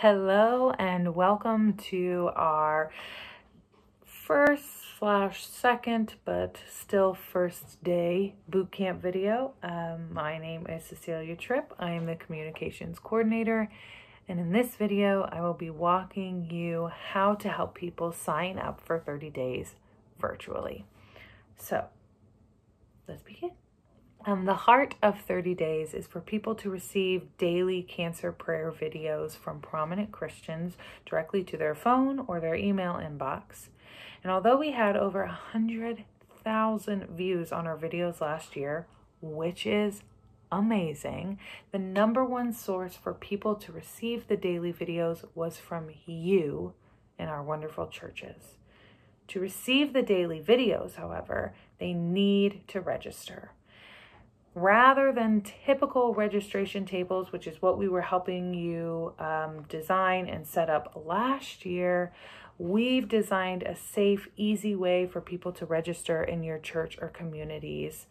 Hello and welcome to our first slash second, but still first day boot camp video. Um, my name is Cecilia Tripp. I am the communications coordinator. And in this video, I will be walking you how to help people sign up for 30 days virtually. So let's begin. Um, the heart of 30 days is for people to receive daily cancer prayer videos from prominent Christians directly to their phone or their email inbox. And although we had over 100,000 views on our videos last year, which is amazing, the number one source for people to receive the daily videos was from you in our wonderful churches. To receive the daily videos, however, they need to register rather than typical registration tables, which is what we were helping you um, design and set up last year, we've designed a safe, easy way for people to register in your church or communities.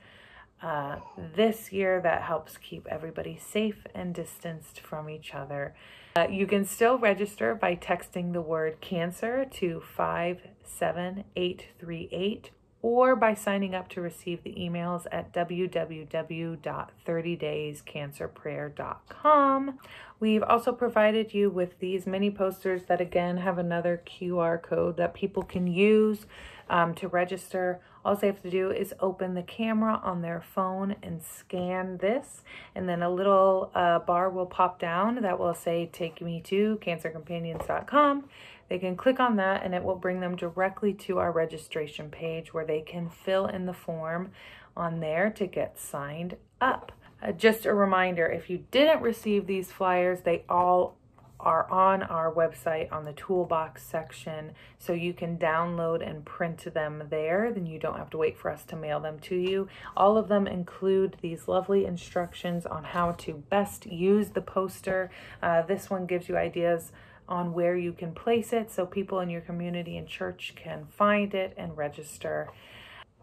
Uh, this year that helps keep everybody safe and distanced from each other. Uh, you can still register by texting the word cancer to 57838 or by signing up to receive the emails at www.30dayscancerprayer.com. We've also provided you with these mini posters that again have another QR code that people can use um, to register. All they have to do is open the camera on their phone and scan this, and then a little uh, bar will pop down that will say, Take me to cancercompanions.com they can click on that and it will bring them directly to our registration page where they can fill in the form on there to get signed up. Uh, just a reminder, if you didn't receive these flyers, they all are on our website on the toolbox section. So you can download and print them there. Then you don't have to wait for us to mail them to you. All of them include these lovely instructions on how to best use the poster. Uh, this one gives you ideas on where you can place it so people in your community and church can find it and register.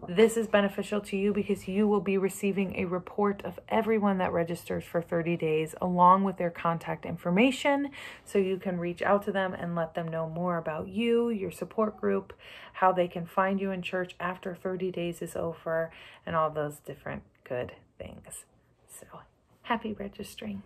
This is beneficial to you because you will be receiving a report of everyone that registers for 30 days along with their contact information so you can reach out to them and let them know more about you, your support group, how they can find you in church after 30 days is over, and all those different good things. So happy registering.